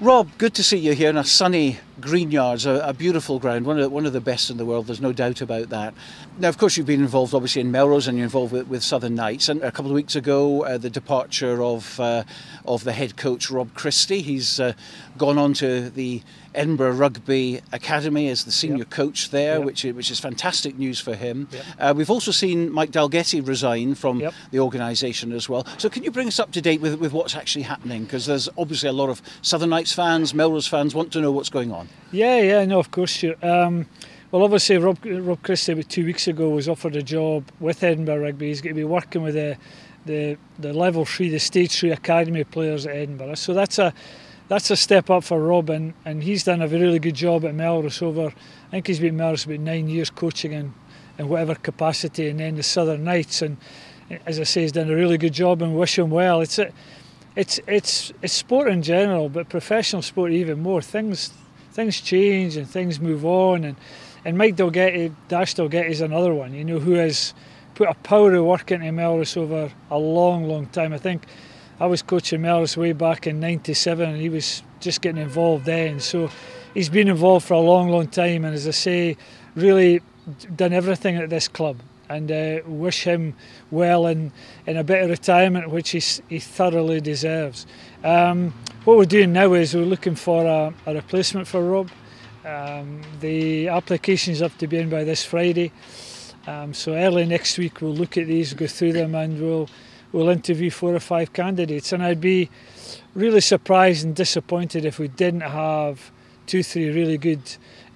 Rob, good to see you here in a sunny Greenyards, a, a, beautiful ground, one of, the, one of the best in the world, there's no doubt about that. Now, of course, you've been involved obviously in Melrose and you're involved with, with Southern Knights. And a couple of weeks ago, uh, the departure of, uh, of the head coach, Rob Chrystie, he's uh, gone on to the Edinburgh Rugby Academy as the senior yep. coach there, yep. which, which is fantastic news for him. Yep. Uh, we've also seen Mike Dalgetty resign from the organisation as well. So, can you bring us up to date with, with what's actually happening? Because there's obviously a lot of Southern Knights fans, Melrose fans want to know what's going on. Yeah, yeah, no, of course. Sure. Um, well, obviously, Rob, Rob Chrystie about two weeks ago was offered a job with Edinburgh Rugby. He's going to be working with the the, the level three, the stage three academy players at Edinburgh. So that's a that's a step up for Rob, and, and he's done a really good job at Melrose over. I think he's been Melrose about nine years coaching in, in whatever capacity, and then the Southern Knights. And as I say, he's done a really good job, and wish him well. It's a, it's it's it's sport in general, but professional sport even more. Things things change and things move on, and and Mike Dalgetty, Dash Dalgetty is another one. You know who has put a power of work into Melrose over a long, long time. I think I was coaching Melrose way back in '97, and he was just getting involved then. So he's been involved for a long, long time, and as I say, really done everything at this club and uh, wish him well in, in a bit of retirement, which he, he thoroughly deserves. Um, what we're doing now is we're looking for a, a replacement for Rob. Um, the applications have to be in by this Friday. Um, so early next week we'll look at these, go through them, and we'll we'll interview four or five candidates. And I'd be really surprised and disappointed if we didn't have two, three really good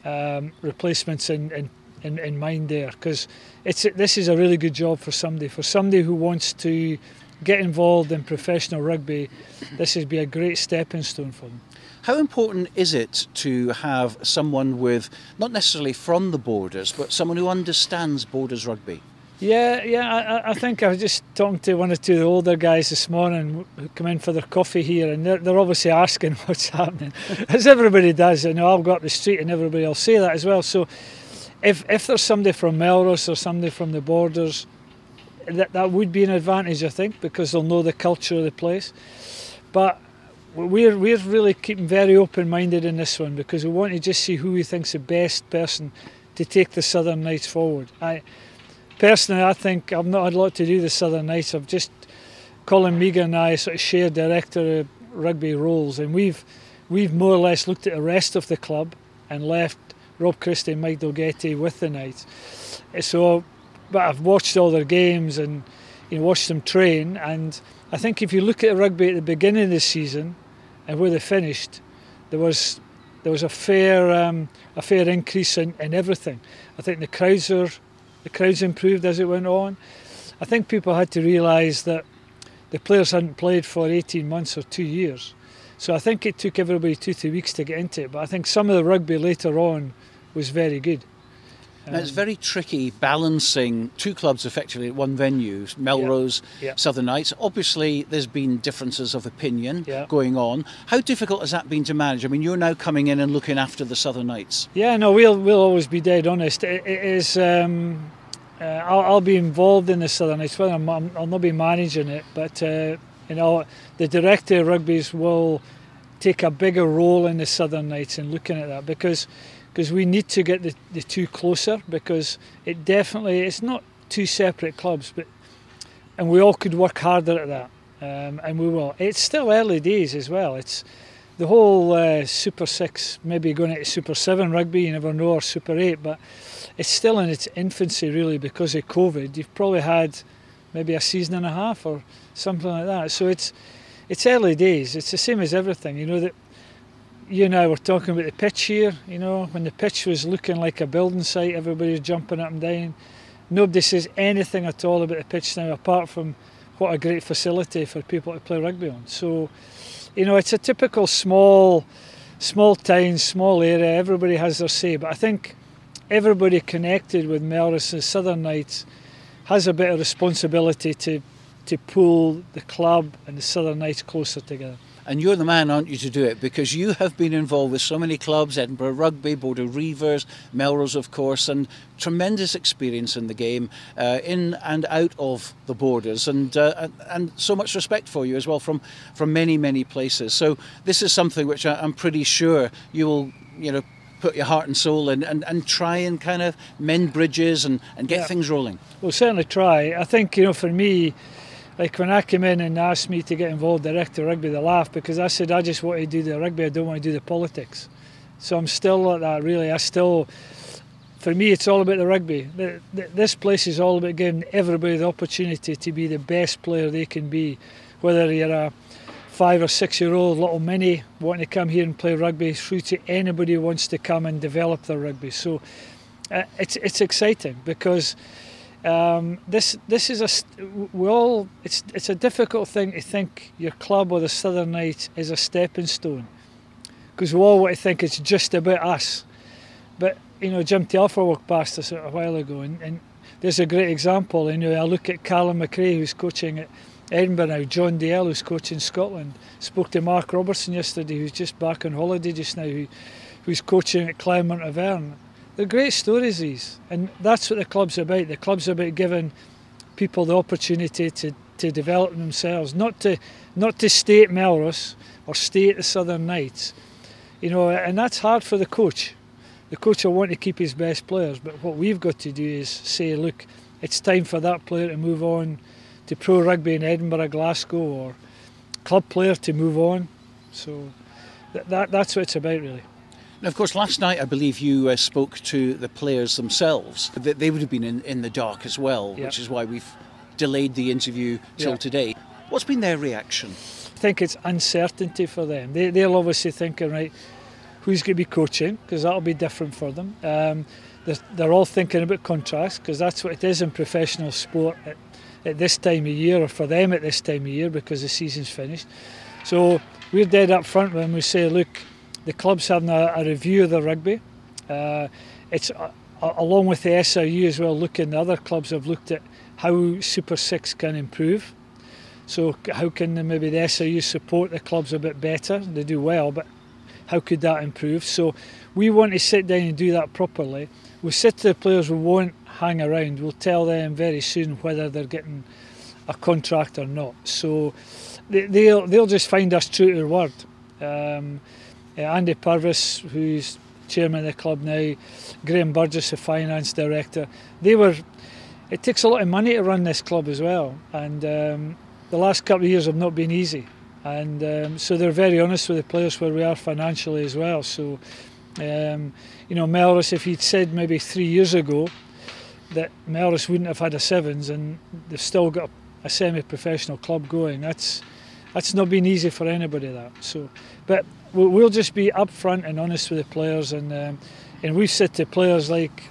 um, replacements in, in in, in mind there because it's this is a really good job for somebody for somebody who wants to get involved in professional rugby. This would be a great stepping stone for them. How important is it to have someone with not necessarily from the borders, but someone who understands borders rugby? Yeah, yeah. I, I, think I was just talking to one or two of the older guys this morning who come in for their coffee here, and they're, they're obviously asking what's happening, as everybody does. You know, I'll go up the street and everybody will say that as well. So if if there's somebody from Melrose or somebody from the borders, that that would be an advantage, I think, because they'll know the culture of the place. But we're we're really keeping very open minded in this one because we want to just see who we think's the best person to take the Southern Knights forward. I personally, I think I've not had a lot to do with the Southern Knights. I've just Colin Meagher and I sort of shared director of rugby roles, and we've we've more or less looked at the rest of the club and left Rob Chrystie and Mike Dalgetty with the Knights. So, but I've watched all their games and you know watched them train, and I think if you look at rugby at the beginning of the season and where they finished, there was there was a fair um, a fair increase in, in everything. I think the crowds are the crowds improved as it went on. I think people had to realise that the players hadn't played for 18 months or two years. So I think it took everybody two, three weeks to get into it. But I think some of the rugby later on was very good. Now, it's very tricky balancing two clubs effectively at one venue, Melrose, yeah, yeah. Southern Knights. Obviously, there's been differences of opinion yeah. going on. How difficult has that been to manage? I mean, you're now coming in and looking after the Southern Knights. Yeah, no, we'll we'll always be dead honest. it, it is. Um, uh, I'll, I'll, be involved in the Southern Knights. Well, I'm, i will not be managing it, but uh, you know, the director of rugby's will take a bigger role in the Southern Knights and looking at that because because we need to get the, the two closer because it definitely it's not two separate clubs but and we all could work harder at that um, and we will. It's still early days as well. It's the whole uh, super six maybe going into super seven rugby you never know or super eight but it's still in its infancy really because of covid. You've probably had maybe a season and a half or something like that. So it's it's early days. It's the same as everything. You know that you and I were talking about the pitch here, you know, when the pitch was looking like a building site, everybody was jumping up and down. Nobody says anything at all about the pitch now, apart from what a great facility for people to play rugby on. So, you know, it's a typical small, small town, small area. Everybody has their say, but I think everybody connected with Melrose Southern Knights has a bit of responsibility to to pull the club and the Southern Knights closer together. And you're the man, aren't you, to do it? Because you have been involved with so many clubs Edinburgh Rugby, Border Reivers, Melrose, of course, and tremendous experience in the game, uh, in and out of the borders, and, uh, and, so much respect for you as well from, from many, many places. So this is something which I'm pretty sure you will, you know, put your heart and soul in and, and try and kind of mend bridges and, and get yeah. things rolling? We'll certainly try. I think, you know, for me, like when I came in and asked me to get involved director rugby, they laughed because I said I just want to do the rugby, I don't want to do the politics. So I'm still like that really. I still, for me, it's all about the rugby. This place is all about giving everybody the opportunity to be the best player they can be, whether you're a five or six year old little mini wanting to come here and play rugby, through to anybody who wants to come and develop their rugby. So uh, it's it's exciting because Um, this this is a we all it's it's a difficult thing to think your club or the Southern Knights is a stepping stone because we all want to think it's just about us. But you know Jim Telfer walked past us a while ago and, and there's a great example. You know I look at Callum McRae who's coaching at Edinburgh now, John DL who's coaching Scotland. Spoke to Mark Robertson yesterday who's just back on holiday just now who, who's coaching at Claremont Auvergne. They're great stories, these. And that's what the club's about. The club's about giving people the opportunity to, to develop themselves, not to not to stay at Melrose or stay at the Southern Knights. You know, and that's hard for the coach. The coach will want to keep his best players, but what we've got to do is say, look, it's time for that player to move on to pro rugby in Edinburgh, Glasgow, or club player to move on. So that, that that's what it's about, really. Now, of course, last night I believe you uh, spoke to the players themselves. They, they would have been in, in the dark as well, yep. which is why we've delayed the interview till yep. today. What's been their reaction? I think it's uncertainty for them. They, they'll obviously thinking, right, who's going to be coaching? Because that'll be different for them. Um, they're, they're, all thinking about contracts because that's what it is in professional sport at, at this time of year, or for them at this time of year because the season's finished. So we're dead up front when we say, look, the club's having a, a review of the rugby. Uh, it's uh, along with the SRU as well. Looking, the other clubs have looked at how Super Six can improve. So how can maybe the SRU support the clubs a bit better? They do well, but how could that improve? So we want to sit down and do that properly. We sit to the players we won't hang around. We'll tell them very soon whether they're getting a contract or not. So they, will they'll just find us true to their word. Um, uh, Andy Purvis, who's chairman of the club now, Graham Burgess, the finance director, they were. It takes a lot of money to run this club as well, and um, the last couple of years have not been easy. And um, so they're very honest with the players where we are financially as well. So, um, you know, Melrose, if he'd said maybe three years ago that Melrose wouldn't have had a sevens and they've still got a semi-professional club going, that's that's not been easy for anybody. That so, but we'll just be upfront and honest with the players, and um, and we've said to players like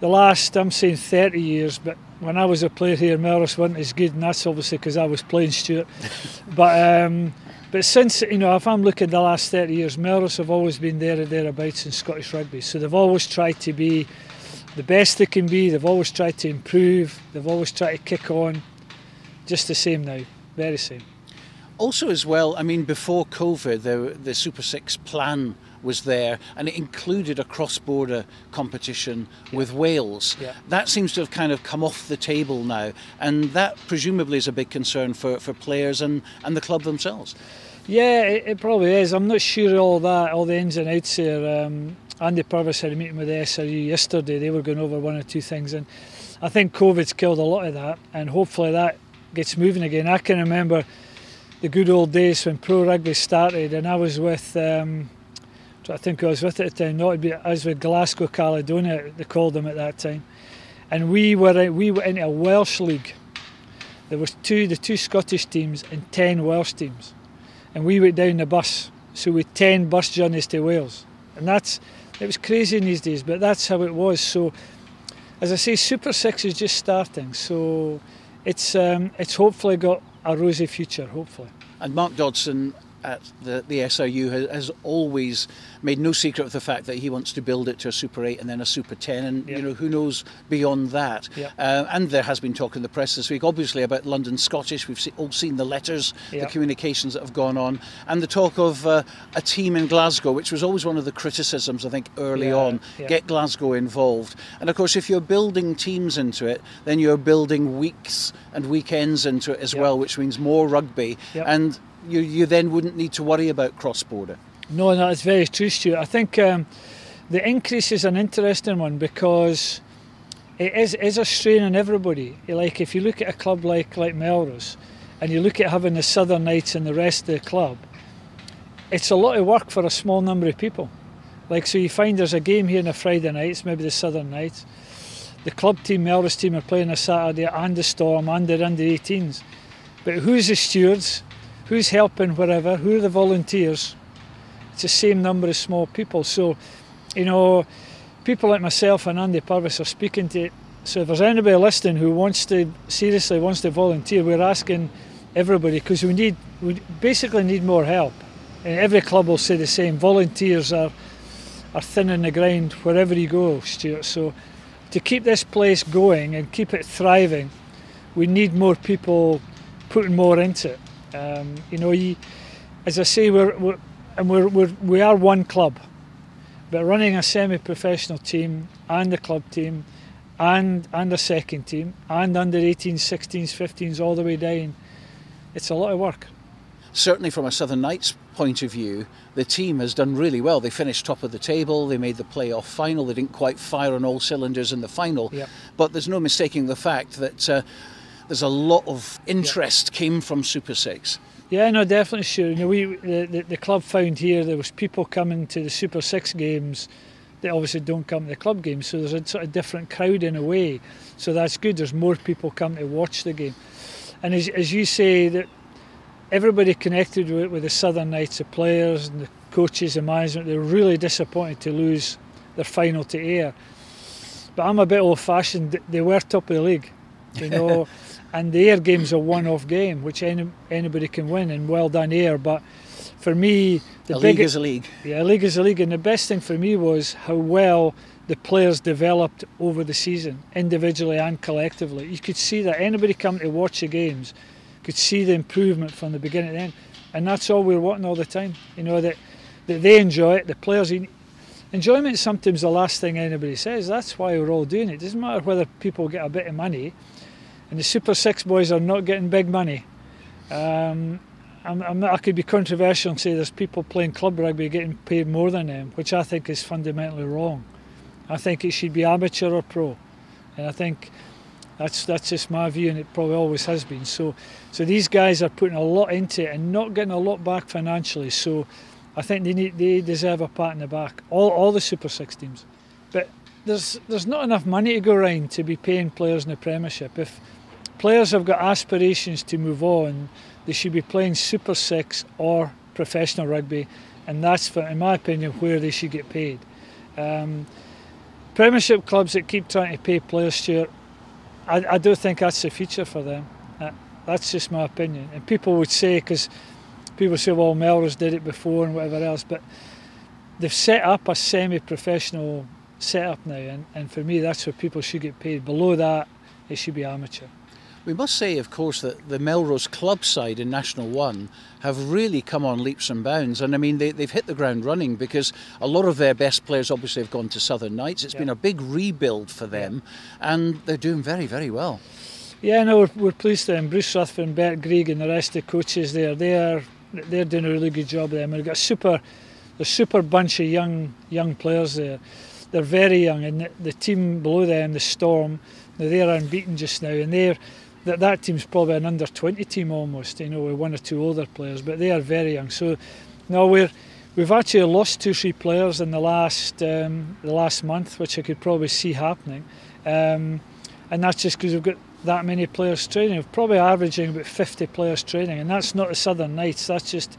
the last I'm saying 30 years, but when I was a player here, Melrose wasn't as good, and that's obviously because I was playing Stuart. but um, but since you know, if I'm looking the last 30 years, Melrose have always been there or thereabouts in Scottish rugby. So they've always tried to be the best they can be. They've always tried to improve. They've always tried to kick on. Just the same now, very same. Also, as well, I mean, before COVID, the, the Super Six plan was there and it included a cross border competition yeah. with Wales. Yeah. That seems to have kind of come off the table now, and that presumably is a big concern for, for players and, and the club themselves. Yeah, it, it probably is. I'm not sure all that, all the ins and outs here. Um, Andy Purvis had a meeting with the SRU yesterday. They were going over one or two things, and I think COVID's killed a lot of that, and hopefully that gets moving again. I can remember the good old days when pro rugby started, and I was with. Um, I think I was with it at the time. Not be, I was with Glasgow Caledonia. They called them at that time, and we were we were in a Welsh league. There was two the two Scottish teams and ten Welsh teams, and we went down the bus. So we ten bus journeys to Wales, and that's it was crazy in these days, but that's how it was. So, as I say, Super Six is just starting. So, it's um, it's hopefully got a rosy future, hopefully. And Mark Dodson, at the, the SRU has, has, always made no secret of the fact that he wants to build it to a Super 8 and then a Super 10, and yep. you know who knows beyond that. Yep. Uh, and there has been talk in the press this week, obviously about London Scottish. We've see, all seen the letters, yep. the communications that have gone on, and the talk of uh, a team in Glasgow, which was always one of the criticisms I think early yeah, on. Get Glasgow involved, and of course if you're building teams into it, then you're building weeks and weekends into it as well, which means more rugby and you, you then wouldn't need to worry about cross border. No, that's very true, Stuart. I think um, the increase is an interesting one because it is, is a strain on everybody. Like if you look at a club like like Melrose, and you look at having the Southern Knights and the rest of the club, it's a lot of work for a small number of people. Like so, you find there's a game here on a Friday night. It's maybe the Southern Knights. The club team, Melrose team, are playing a Saturday, and the Storm, and the under 18s. But who's the stewards? Who's helping wherever, who are the volunteers. It's the same number of small people. So, you know, people like myself and Andy Purvis are speaking to. So if there's anybody listening who wants to seriously wants to volunteer, we're asking everybody because we need we basically need more help. And every club will say the same. Volunteers are are thin in the ground wherever you go, Stuart. So to keep this place going and keep it thriving, we need more people putting more into it. Um, you know, you, as I say, we're, we're and we're, we're we are one club, but running a semi-professional team and a club team, and and a second team, and under 18s, 16s, 15s, all the way down, it's a lot of work. Certainly, from a Southern Knights point of view, the team has done really well. They finished top of the table. They made the playoff final. They didn't quite fire on all cylinders in the final, yep. but there's no mistaking the fact that. Uh, there's a lot of interest yeah. came from Super Six. Yeah, no, definitely sure. You know, we the, the, the club found here there was people coming to the Super Six games that obviously don't come to the club games, so there's a sort of different crowd in a way. So that's good. There's more people come to watch the game, and as, as you say that everybody connected with, with the Southern Knights, the players and the coaches and management, they're really disappointed to lose their final to Ayr. But I'm a bit old-fashioned. They were top of the league, you know. And the Ayr game's a one-off game, which any, anybody can win, and well done Ayr. But for me, the a big, league is a league. Yeah, a league is a league, and the best thing for me was how well the players developed over the season, individually and collectively. You could see that anybody coming to watch the games could see the improvement from the beginning to end, and that's all we're wanting all the time. You know that that they enjoy it, the players. Enjoyment is sometimes the last thing anybody says. That's why we're all doing it. It doesn't matter whether people get a bit of money and the Super Six boys are not getting big money. Um, I'm, I'm i could be controversial and say there's people playing club rugby getting paid more than them, which I think is fundamentally wrong. I think it should be amateur or pro, and I think that's that's just my view, and it probably always has been. So, so these guys are putting a lot into it and not getting a lot back financially. So, I think they need they deserve a pat in the back. All all the Super Six teams, but there's there's not enough money to go around to be paying players in the Premiership. If players have got aspirations to move on, they should be playing Super Six or professional rugby, and that's, for, in my opinion, where they should get paid. Um, premiership clubs that keep trying to pay players, Stuart, I, I don't think that's the future for them. That, that's just my opinion. And people would say, because people say, well, Melrose did it before and whatever else, but they've set up a semi-professional setup now, and, and for me, that's where people should get paid. Below that, it should be amateur. We must say, of course, that the Melrose club side in National One have really come on leaps and bounds. And I mean, they, have hit the ground running because a lot of their best players obviously have gone to Southern Knights. It's yeah. been a big rebuild for them, and they're doing very, very well. Yeah, no, we're, we're pleased to them. Bruce Rutherford and Bert Greig and the rest of the coaches there, they are, they're doing a really good job there. And we've got a super, a super bunch of young young players there. They're very young, and the, the team below them, the Storm, they're unbeaten just now, and they're that that team's probably an under 20 team almost, you know, with one or two older players, but they are very young. So now we're we've actually lost two, three players in the last um, the last month, which I could probably see happening, um, and that's just because we've got that many players training. We're probably averaging about 50 players training, and that's not the Southern Knights. That's just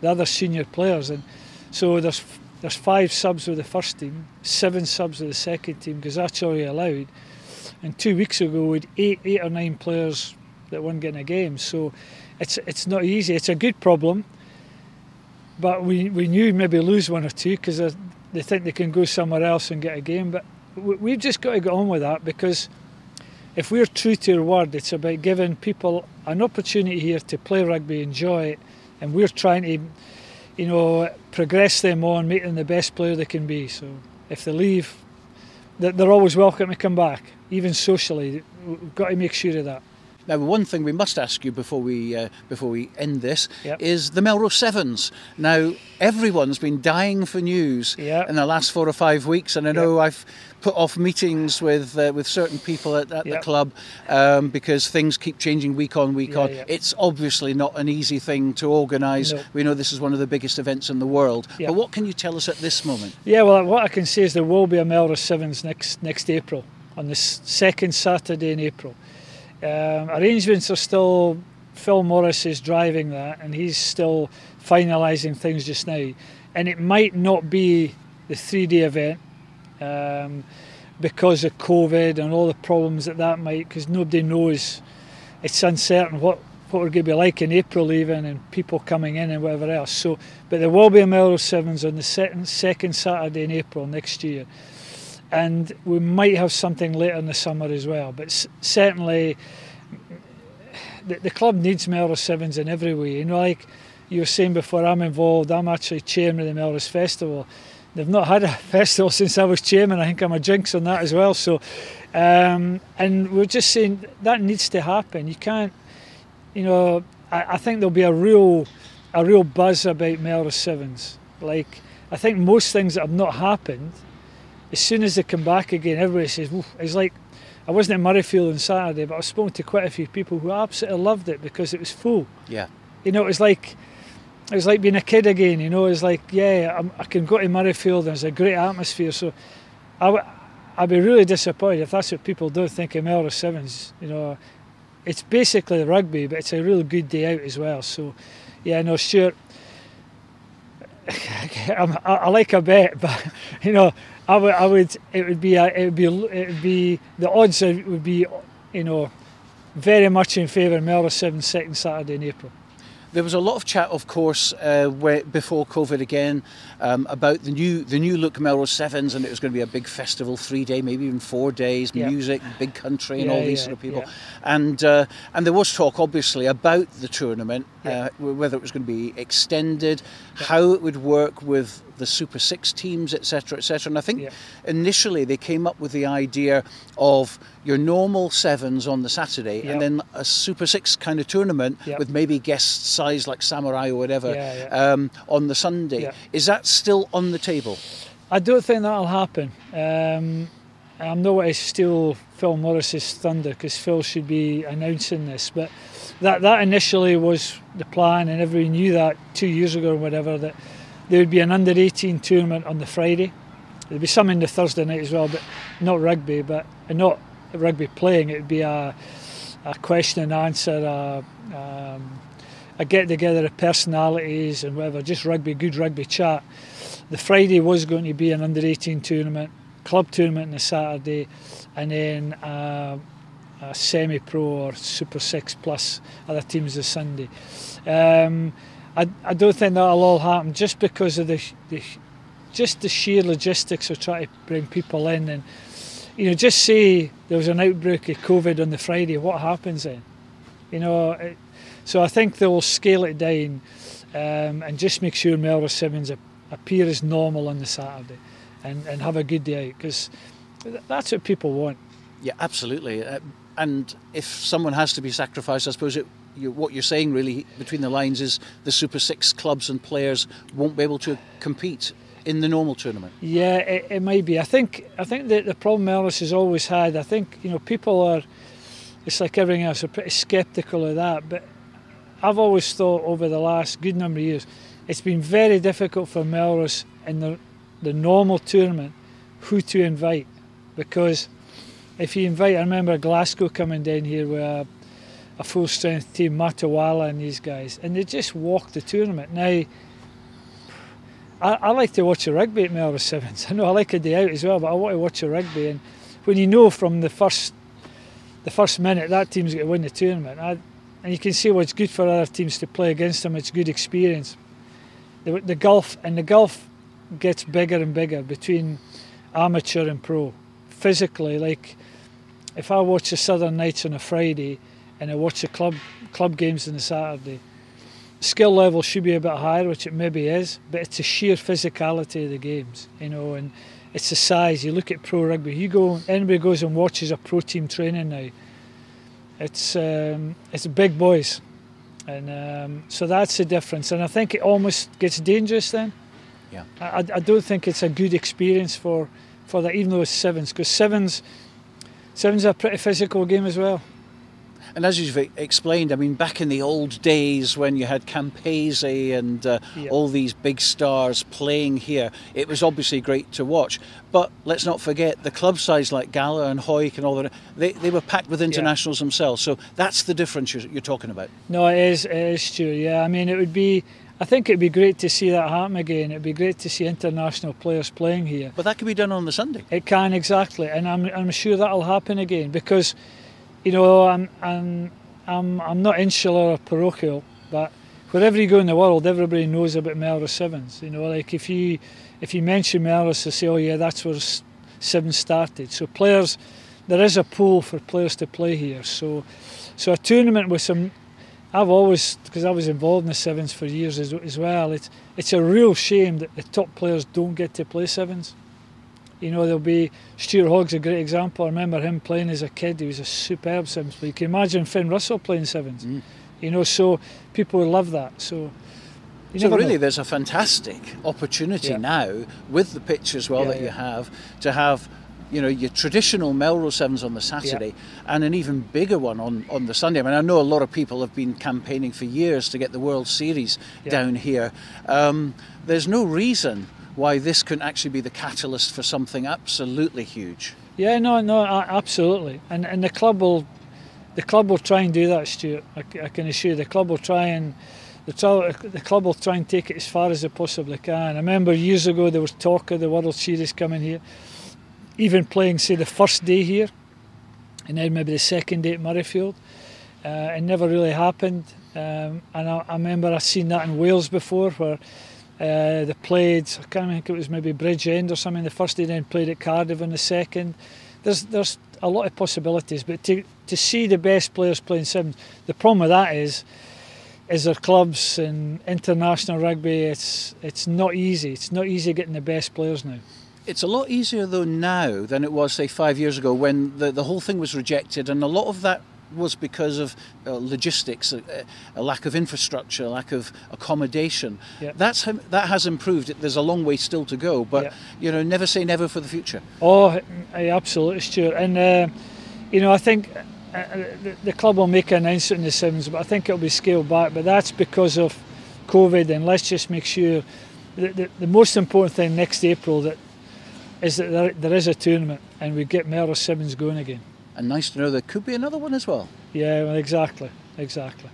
the other senior players, and so there's there's five subs with the first team, seven subs with the second team because that's all you're allowed and two weeks ago we had eight, eight or nine players that weren't getting a game. So it's it's not easy. It's a good problem. but we, we knew maybe lose one or two because they think they can go somewhere else and get a game. But we've just got to get on with that because if we're true to our word, it's about giving people an opportunity here to play rugby, enjoy it, and we're trying to, you know, progress them on, make them the best player they can be. So if they leave, they're always welcome to come back, even socially. We've got to make sure of that. Now, one thing we must ask you before we uh, before we end this yep. is the Melrose Sevens. Now, everyone's been dying for news yep. in the last four or five weeks, and I know yep. I've put off meetings with uh, with certain people at, at the club um, because things keep changing week on week yeah, on. Yeah. It's obviously not an easy thing to organise. No. We know this is one of the biggest events in the world. But what can you tell us at this moment? Yeah, well, what I can say is there will be a Melrose Sevens next next April on the second Saturday in April. Um, arrangements are still, Phil Morris is driving that and he's still finalising things just now. And it might not be the three day event um, because of COVID and all the problems that that might, because nobody knows. It's uncertain what, what we're going to be like in April even and people coming in and whatever else. So, But there will be a Melrose Sevens on the second, second Saturday in April next year and we might have something later in the summer as well. But certainly, the, the club needs Melrose Sevens in every way. You know, like you were saying before, I'm involved. I'm actually chairman of the Melrose Festival. They've not had a festival since I was chairman. I think I'm a jinx on that as well. So, um, and we're just saying that needs to happen. You can't, you know. I, I think there'll be a real, a real buzz about Melrose Sevens. Like I think most things that have not happened as soon as they come back again, everybody says, it's like, I wasn't at Murrayfield on Saturday, but I've spoken to quite a few people who absolutely loved it because it was full. Yeah. You know, it was like, it was like being a kid again, you know, it's like, yeah, I'm, i can go to Murrayfield and there's a great atmosphere. So I w- I'd be really disappointed if that's what people don't think of Melrose Sevens. You know, it's basically rugby, but it's a real good day out as well. So, yeah, no, Stuart, I, I like a bet, but, you know, I would, I would, it would be, a, it would be, it would be, the odds would be, you know, very much in favour of Melrose 7 second Saturday in April. There was a lot of chat, of course, uh, where, before COVID again, um, about the new the new look Melrose Sevens, and it was going to be a big festival, three day, maybe even four days, yeah. music, big country, and yeah, all these yeah, sort of people. And uh, and there was talk, obviously, about the tournament, uh, whether it was going to be extended, how it would work with the Super Six teams, etc., etc. And I think initially they came up with the idea of your normal sevens on the Saturday, and then a Super Six kind of tournament with maybe guest size like Samurai or whatever um, on the Sunday. Is that still on the table? I don't think that'll happen. Um, I'm not going to steal Phil Morris's thunder because Phil should be announcing this, but that that initially was the plan, and everybody knew that two years ago or whatever that there would be an under 18 tournament on the Friday. There'd be some in the Thursday night as well, but not rugby, but not rugby playing. It would be a, a question and answer, a, um, a get together of personalities and whatever, just rugby, good rugby chat. The Friday was going to be an under 18 tournament, club tournament on the Saturday, and then uh, a semi pro or Super 6 plus other teams the Sunday. Um, I, I don't think that'll all happen just because of the, the just the sheer logistics of trying to bring people in and you know just say there was an outbreak of COVID on the Friday what happens then? You know it, so I think they'll scale it down um, and just make sure Melrose Sevens appear as normal on the Saturday and, and have a good day because that's what people want. Yeah absolutely. Uh, and if someone has to be sacrificed I suppose it you, what you're saying really between the lines is the Super Six clubs and players won't be able to compete in the normal tournament. Yeah, it, it might be. I think I think that the problem Melrose has always had. I think you know people are. It's like everything else. Are pretty sceptical of that, but I've always thought over the last good number of years, it's been very difficult for Melrose in the the normal tournament who to invite because if you invite, I remember Glasgow coming down here with a a full strength team, Matawalu and these guys, and they just walked the tournament. Now, I, I like to watch a rugby at Melrose Sevens. I know I like a day out as well, but I want to watch a rugby. And when you know from the first the first minute that team's going to win the tournament, I, and you can see what's good for other teams to play against them, it's good experience. the, the gulf and the gulf gets bigger and bigger between amateur and pro. Physically, like if I watch the Southern Knights on a Friday and I watch the club club games on the Saturday, skill level should be a bit higher, which it maybe is, but it's the sheer physicality of the games, you know, and it's the size. You look at pro rugby. You go, anybody goes and watches a pro team training now. It's um, it's big boys, and um, so that's the difference. And I think it almost gets dangerous then. Yeah. I, I don't think it's a good experience for for that, even though it's sevens, because sevens sevens are a pretty physical game as well. And as you've explained, I mean, back in the old days when you had Campese and uh, yeah. all these big stars playing here, it was obviously great to watch. But let's not forget the club sides like Gala and Hawick and all that, they, they were packed with internationals yeah. themselves. So that's the difference you're, you're talking about. No, it is, it is true. Yeah, I mean, it would be. I think it'd be great to see that happen again. It'd be great to see international players playing here. But that can be done on the Sunday. It can exactly, and I'm, I'm sure that'll happen again because you know, I'm, I'm, I'm, I'm not insular or parochial, but wherever you go in the world, everybody knows about Melrose Sevens. You know, like if you if you mention Melrose, they say, "Oh yeah, that's where Sevens started." So players, there is a pool for players to play here. So, so a tournament with some. I've always, because I was involved in the sevens for years as, as well. It's it's a real shame that the top players don't get to play sevens. You know, there'll be Stuart Hogg's a great example. I remember him playing as a kid. He was a superb sevens player. You can imagine Finn Russell playing sevens. Mm. You know, so people love that. So. so really, know. there's a fantastic opportunity yeah. now with the pitch as well yeah, that yeah. you have to have you know your traditional Melrose Sevens on the Saturday and an even bigger one on, on the Sunday. I mean, I know a lot of people have been campaigning for years to get the World Series down here. Um, there's no reason why this can actually be the catalyst for something absolutely huge. Yeah, no, no, absolutely, and and the club will, the club will try and do that, Stuart. I, I can assure you, the club will try and. The, the club will try and take it as far as they possibly can. I remember years ago there was talk of the World Series coming here, even playing, say, the first day here, and then maybe the second day at Murrayfield. Uh, it never really happened. Um, and I, I remember I've seen that in Wales before, where uh, they played, I can't think it was maybe Bridgend or something the first day, then played at Cardiff in the second. There's there's a lot of possibilities, but to to see the best players playing sevens, the problem with that is is there clubs in international rugby. It's it's not easy. It's not easy getting the best players now. It's a lot easier though now than it was say five years ago when the, the whole thing was rejected and a lot of that was because of uh, logistics, a, a, lack of infrastructure, a lack of accommodation. Yep. That's that has improved. There's a long way still to go, but yep. you know, never say never for the future. Oh, absolutely, Stuart. And uh, you know, I think uh, uh, the, the, club will make an announcement in the Sims, but I think it'll be scaled back. But that's because of COVID. And let's just make sure that the, the most important thing next April that is that there, there is a tournament and we get Melrose Sevens going again and nice to know there could be another one as well. Yeah, exactly, exactly.